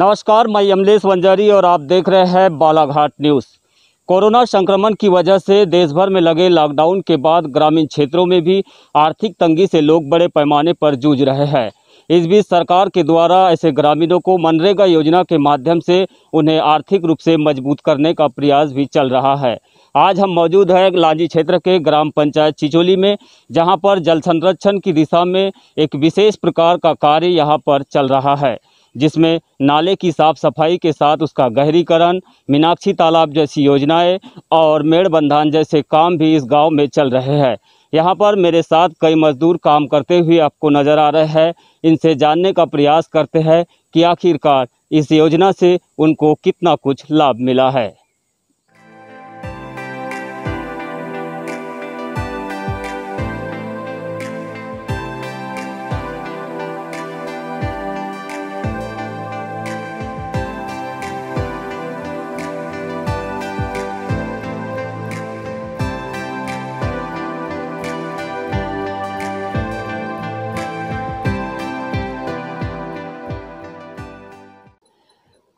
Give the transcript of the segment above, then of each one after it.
नमस्कार, मैं यमलेश वंजारी और आप देख रहे हैं बालाघाट न्यूज़। कोरोना संक्रमण की वजह से देश भर में लगे लॉकडाउन के बाद ग्रामीण क्षेत्रों में भी आर्थिक तंगी से लोग बड़े पैमाने पर जूझ रहे हैं। इस बीच सरकार के द्वारा ऐसे ग्रामीणों को मनरेगा योजना के माध्यम से उन्हें आर्थिक रूप से मज़बूत करने का प्रयास भी चल रहा है। आज हम मौजूद हैं लांजी क्षेत्र के ग्राम पंचायत चिचोली में, जहाँ पर जल संरक्षण की दिशा में एक विशेष प्रकार का कार्य यहाँ पर चल रहा है। जिसमें नाले की साफ़ सफ़ाई के साथ उसका गहरीकरण, मीनाक्षी तालाब जैसी योजनाएँ और मेड़ बंधान जैसे काम भी इस गाँव में चल रहे हैं। यहाँ पर मेरे साथ कई मजदूर काम करते हुए आपको नज़र आ रहे हैं। इनसे जानने का प्रयास करते हैं कि आखिरकार इस योजना से उनको कितना कुछ लाभ मिला है।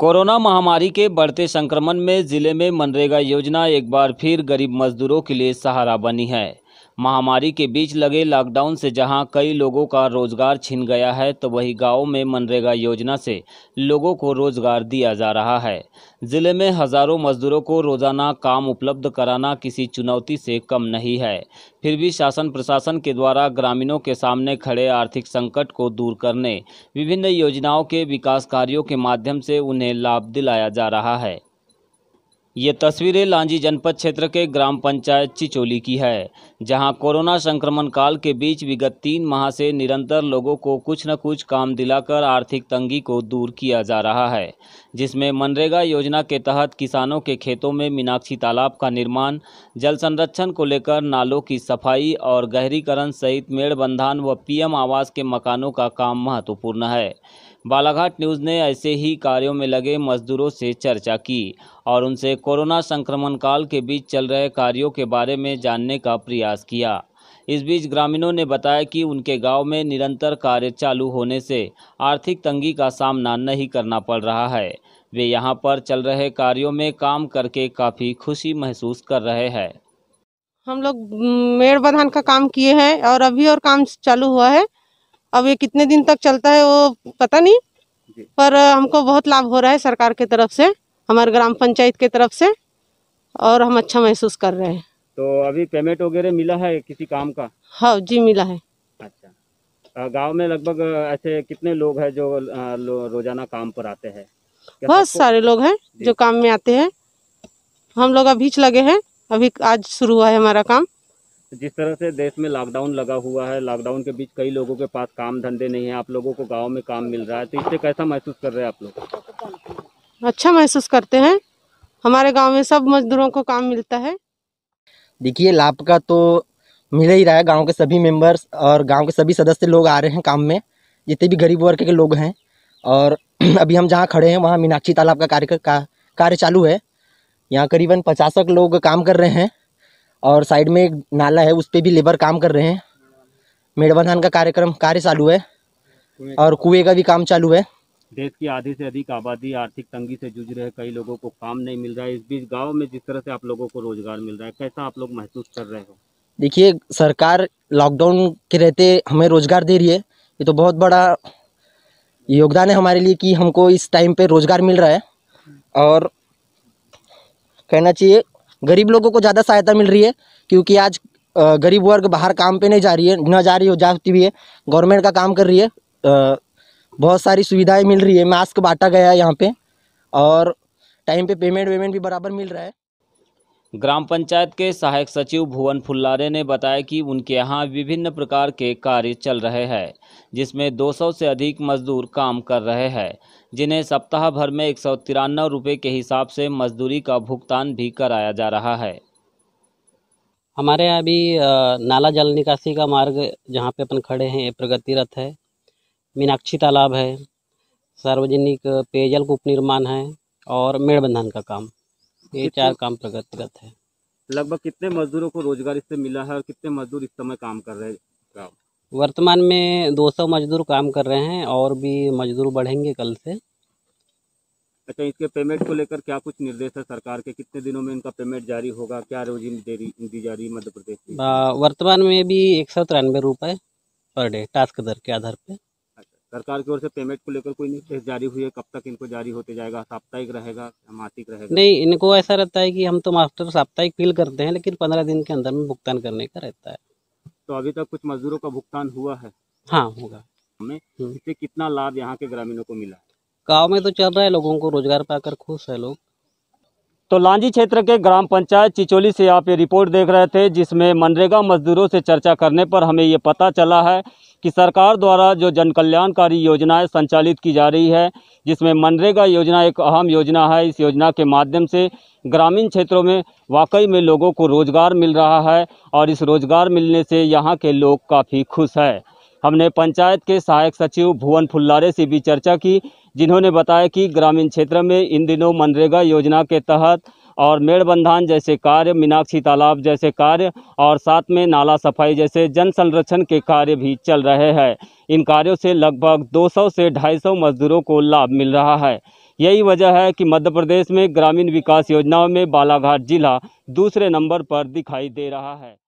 कोरोना महामारी के बढ़ते संक्रमण में ज़िले में मनरेगा योजना एक बार फिर गरीब मजदूरों के लिए सहारा बनी है। महामारी के बीच लगे लॉकडाउन से जहाँ कई लोगों का रोज़गार छिन गया है तो वही गाँव में मनरेगा योजना से लोगों को रोज़गार दिया जा रहा है। ज़िले में हज़ारों मजदूरों को रोज़ाना काम उपलब्ध कराना किसी चुनौती से कम नहीं है। फिर भी शासन प्रशासन के द्वारा ग्रामीणों के सामने खड़े आर्थिक संकट को दूर करने, विभिन्न योजनाओं के विकास कार्यों के माध्यम से उन्हें लाभ दिलाया जा रहा है। ये तस्वीरें लांजी जनपद क्षेत्र के ग्राम पंचायत चिचोली की है, जहाँ कोरोना संक्रमण काल के बीच विगत तीन माह से निरंतर लोगों को कुछ न कुछ काम दिलाकर आर्थिक तंगी को दूर किया जा रहा है, जिसमें मनरेगा योजना के तहत किसानों के खेतों में मीनाक्षी तालाब का निर्माण, जल संरक्षण को लेकर नालों की सफ़ाई और गहरीकरण सहित मेड़ बंधान व पीएम आवास के मकानों का काम महत्वपूर्ण है। बालाघाट न्यूज़ ने ऐसे ही कार्यों में लगे मजदूरों से चर्चा की और उनसे कोरोना संक्रमण काल के बीच चल रहे कार्यों के बारे में जानने का प्रयास किया। इस बीच ग्रामीणों ने बताया कि उनके गाँव में निरंतर कार्य चालू होने से आर्थिक तंगी का सामना नहीं करना पड़ रहा है। वे यहाँ पर चल रहे कार्यों में काम करके काफ़ी खुशी महसूस कर रहे हैं। हम लोग मेड़ बधान का काम किए हैं और अभी और काम चालू हुआ है। अब ये कितने दिन तक चलता है वो पता नहीं पर हमको बहुत लाभ हो रहा है सरकार की तरफ़ से हमारे ग्राम पंचायत की तरफ़ से और हम अच्छा महसूस कर रहे हैं। तो अभी पेमेंट वगैरह मिला है किसी काम का? हाँ जी मिला है। अच्छा। गाँव में लगभग ऐसे कितने लोग हैं जो लो- रोज़ाना काम पर आते हैं? बहुत सारे लोग हैं जो। काम में आते हैं। हम लोग अभी लगे हैं। अभी आज शुरू हुआ है हमारा काम। जिस तरह से देश में लॉकडाउन लगा हुआ है लॉकडाउन के बीच कई लोगों के पास काम धंधे नहीं है आप लोगों को गाँव में काम मिल रहा है तो इससे कैसा महसूस कर रहे हैं आप लोग? अच्छा महसूस करते हैं। हमारे गाँव में सब मजदूरों को काम मिलता है। देखिए लाभ का तो मिल ही रहा है गाँव के सभी मेंबर्स और गाँव के सभी सदस्य लोग आ रहे हैं काम में जितने भी गरीब वर्ग के लोग हैं। और अभी हम जहाँ खड़े हैं वहाँ मीनाक्षी तालाब का कार्य का कार्य चालू है। यहाँ करीबन पचासक लोग काम कर रहे हैं। और साइड में एक नाला है उस पर भी लेबर काम कर रहे हैं। मेड़बंधन का कार्यक्रम कार्य चालू है और कुएँ का भी काम चालू है। देश की आधी से अधिक आबादी आर्थिक तंगी से जूझ रहे कई लोगों को काम नहीं मिल रहा है। इस बीच गाँव में जिस तरह से आप लोगों को रोज़गार मिल रहा है कैसा आप लोग महसूस कर रहे हो? देखिए सरकार लॉकडाउन के रहते हमें रोज़गार दे रही है। ये तो बहुत बड़ा योगदान है हमारे लिए कि हमको इस टाइम पे रोज़गार मिल रहा है। और कहना चाहिए गरीब लोगों को ज़्यादा सहायता मिल रही है, क्योंकि आज गरीब वर्ग बाहर काम पे नहीं जा रही है, न जा रही हो, जाती भी है, गवर्नमेंट का काम कर रही है बहुत सारी सुविधाएँ मिल रही है, मास्क बांटा गया है यहाँ पे, और टाइम पे पेमेंट वेमेंट भी बराबर मिल रहा है। ग्राम पंचायत के सहायक सचिव भुवन फुल्लारे ने बताया कि उनके यहाँ विभिन्न प्रकार के कार्य चल रहे हैं, जिसमें 200 से अधिक मजदूर काम कर रहे हैं। जिन्हें सप्ताह भर में एक सौ तिरानवे रुपये के हिसाब से मजदूरी का भुगतान भी कराया जा रहा है। हमारे यहाँ अभी नाला जल निकासी का मार्ग जहाँ पे अपन खड़े हैं प्रगतिरत है। मीनाक्षी तालाब है, सार्वजनिक पेयजल कूप निर्माण है और मेड़बंधन का काम। ये चार काम प्रगतिरत है। लगभग कितने मजदूरों को रोज़गार इससे मिला है और कितने मजदूर इस समय काम कर रहे हैं? वर्तमान में 200 मजदूर काम कर रहे हैं और भी मजदूर बढ़ेंगे कल से। अच्छा इसके पेमेंट को लेकर क्या कुछ निर्देश है सरकार के? कितने दिनों में इनका पेमेंट जारी होगा? क्या रोजी दे जा रही है मध्य प्रदेश वर्तमान में भी एक सौ तिरानवे रुपये पर डे टास्क दर के आधार पे। अच्छा सरकार की ओर से पेमेंट को लेकर कोई निर्देश जारी हुई है। कब तक इनको जारी होते जाएगा? साप्ताहिक रहेगा मासिक रहेगा? नहीं इनको ऐसा रहता है कि हम तो मास्टर साप्ताहिक फील करते हैं लेकिन पंद्रह दिन के अंदर में भुगतान करने का रहता है। तो अभी तक कुछ मजदूरों का भुगतान हुआ है? हाँ होगा। हमें हम्म। इससे कितना लाभ यहाँ के ग्रामीणों को मिला गाँव में तो चल रहा है लोगों को रोज़गार पाकर खुश है लोग। तो लांजी क्षेत्र के ग्राम पंचायत चिचोली से आप ये रिपोर्ट देख रहे थे, जिसमें मनरेगा मजदूरों से चर्चा करने पर हमें ये पता चला है कि सरकार द्वारा जो जन कल्याणकारी योजनाएँ संचालित की जा रही है, जिसमें मनरेगा योजना एक अहम योजना है। इस योजना के माध्यम से ग्रामीण क्षेत्रों में वाकई में लोगों को रोज़गार मिल रहा है और इस रोज़गार मिलने से यहाँ के लोग काफ़ी खुश है। हमने पंचायत के सहायक सचिव भुवन फुल्लारे से भी चर्चा की जिन्होंने बताया कि ग्रामीण क्षेत्र में इन दिनों मनरेगा योजना के तहत और मेड़बंधान जैसे कार्य, मीनाक्षी तालाब जैसे कार्य और साथ में नाला सफ़ाई जैसे जन संरक्षण के कार्य भी चल रहे हैं। इन कार्यों से लगभग 200 से 250 मजदूरों को लाभ मिल रहा है। यही वजह है कि मध्य प्रदेश में ग्रामीण विकास योजनाओं में बालाघाट जिला दूसरे नंबर पर दिखाई दे रहा है।